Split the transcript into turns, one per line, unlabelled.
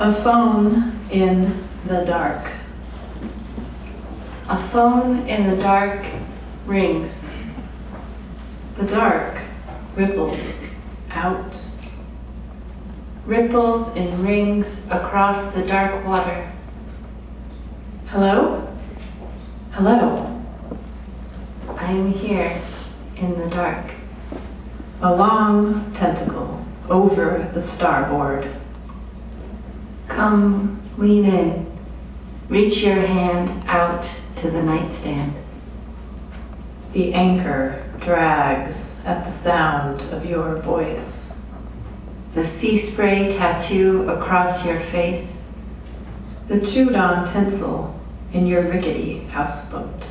A phone in the dark.
A phone in the dark rings.
The dark ripples out.
Ripples in rings across the dark water.
Hello? Hello?
I am here in the dark.
A long tentacle over the starboard.
Come, lean in. Reach your hand out to the nightstand.
The anchor drags at the sound of your voice.
The sea spray tattoo across your face.
The chewed on tinsel in your rickety houseboat.